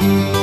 Música